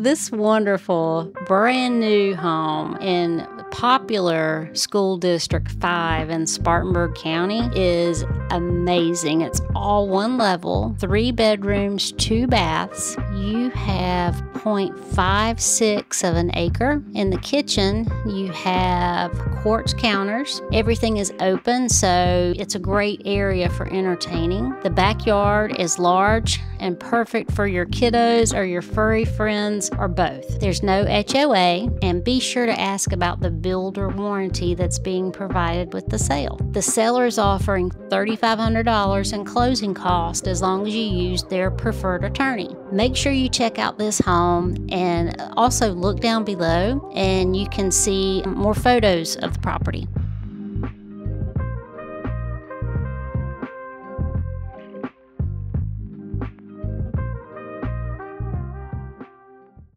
This wonderful, brand new home in popular school district 5 in Spartanburg County is amazing. It's all one level, three bedrooms, two baths. You have 0.56 of an acre. In the kitchen, you have quartz counters. Everything is open, so it's a great area for entertaining. The backyard is large and perfect for your kiddos or your furry friends or both. There's no HOA, and be sure to ask about the builder warranty that's being provided with the sale. The seller is offering $3,500 in closing cost as long as you use their preferred attorney. Make sure you check out this home and also look down below and you can see more photos of the property.